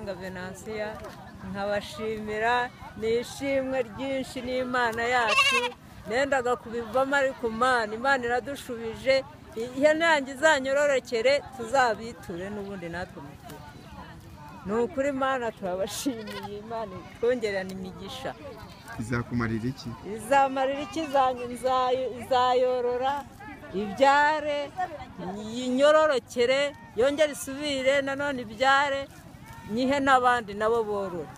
niyitanga venansiya nkabashimira ni ishimwe ryinshi n'imana yacu. Nendaga kubivamo ariko imana imana iradushubije. Ihene yanjye izanyororokere tuzabiture n'ubundi natwe mukuru ni ukuri imana turabashimiye imana twongerana imigisha. Izakumarira iki? Izamarira iki? Izayorora. Ibyare inyororokere yongere isubire nanone ibyare. Nyihe n'abandi nabo borora.